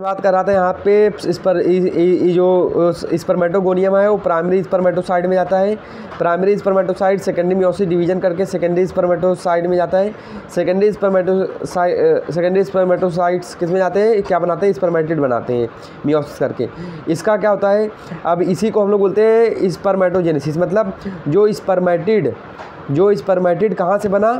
बात कर रहा था यहाँ पे इस पर ये जो स्पर्मेटोगोनियम है वो प्राइमरी स्पर्मेटोसाइड में जाता है primary spermatocyte secondary meiosis division करके सेकेंडरी स्पर्मेटोसाइड में जाता है सेकेंडरी स्पर्मेटोसाइड सेकेंडरी स्पर्मेटोसाइड्स किसमें जाते हैं क्या बनाते हैं स्पर्मेटिड बनाते हैं मियोसिस करके इसका क्या होता है अब इसी को हम लोग बोलते हैं स्पर्मेटोजेनेसिस मतलब जो स्पर्मेटिड जो स्पर्मेटिड कहाँ से बना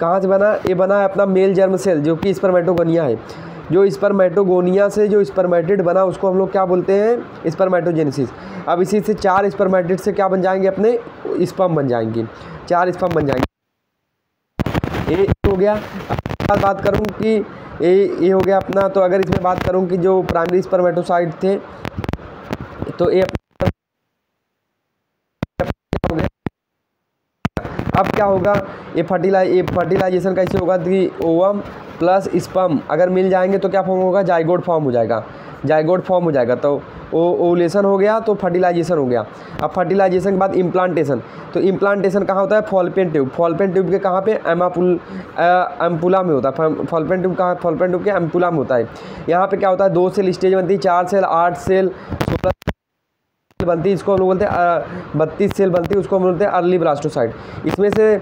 कहाँ से बना ये बना है अपना मेल जर्म सेल जो कि स्पर्मेटोगोनिया है जो स्पर्मेटोगोनिया से जो स्पर्मेटिड बना, उसको हम लोग क्या बोलते हैं? स्पर्मेटोजेनेसिस अब इसी से चार स्पर्मेटिड से क्या बन जाएँगे अपने? स्पम बन जाएँगे। चार स्पम बन जाएँगे। ये हो गया। बात करूँ कि ये ये हो गया अपना तो अगर इसमें बात करूँ कि जो प्राइमरी स्पर्मेटोसाइड थे तो ये अब क्या होगा? ये फर्टिलाइज ये फर्टिलाइजेशन कैसे होगा कि ओवम प्लस स्पम, अगर मिल जाएँगे तो क्या फॉर्म होगा? जाइगोड फॉर्म हो जाएगा। जाइगोड फॉर्म हो जाएगा। तो ओ ओलेसन हो गया तो फर्टिलाइजेशन हो गया। अब फर्टिलाइजेशन के बाद इम्प्लांटेशन तो इम्प्लांटेशन कहाँ होता है? फॉलपेन ट्यूब फॉलपेन ट्यूब के कहाँ पे? एमापुल एम्पुला में होता है। फॉलपेन ट्यूब कहाँ फॉलपेन ट्यूब के एम्पुला में होता है। यहाँ पे क्या होता है? दो सेल स्टेज बनती है, चार सेल आठ सेल सोलह बनती है, इसको हम लोग बोलते हैं बत्तीस सेल बनती है, उसको हम बोलते हैं अर्ली ब्लास्टोसाइट इसमें से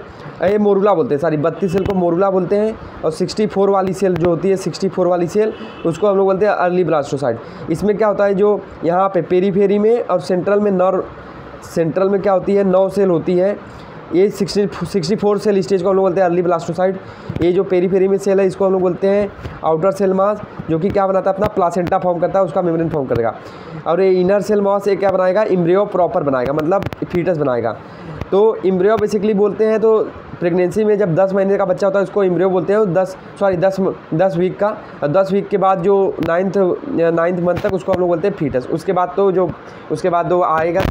ये मोरूला बोलते हैं, सॉरी, बत्तीस सेल को मोरूला बोलते हैं और सिक्सटी फोर वाली सेल जो होती है, सिक्सटी फोर वाली सेल, उसको हम लोग बोलते हैं अर्ली ब्लास्टोसाइट इसमें क्या होता है, जो यहाँ पे पेरीफेरी में और सेंट्रल में नर, सेंट्रल में क्या होती है, नौ सेल होती है ये sixty sixty four cell stage को हम लोग बोलते हैं अर्ली ब्लास्टोसाइड ये जो पेरी पेरी में सेल है, इसको हम लोग बोलते हैं आउटर सेल मास, जो कि क्या बनाता है, अपना प्लासेंटा फॉर्म करता है, उसका मेम्ब्रेन फॉर्म करेगा। और ये इनर सेल मास ये क्या बनाएगा? इम्ब्रियो प्रॉपर बनाएगा मतलब फीटस बनाएगा। तो इम्ब्रियो बेसिकली बोलते हैं तो प्रेगनेंसी में जब 10 महीने का बच्चा होता है, उसको इम्ब्रियो बोलते हैं दस सॉरी दस दस वीक का, और दस वीक के बाद जो नाइन्थ नाइन्थ मंथ तक उसको हम लोग बोलते हैं फीटस उसके बाद तो जो, उसके बाद तो आएगा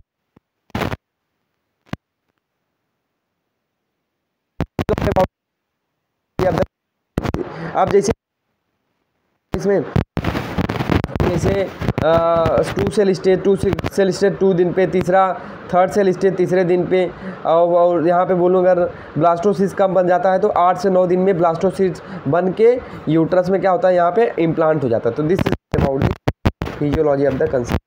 अब जैसे इसमें जैसे two cell stage two cell stage two दिन पे तीसरा थर्ड सेल स्टेज तीसरे दिन पे और, और यहाँ पे बोलूँ अगर ब्लास्टोसिस कम बन जाता है तो आठ से नौ दिन में ब्लास्टोसिस बन के यूट्रस में क्या होता है? यहाँ पे इम्प्लांट हो जाता है। तो this is about the physiology of the concept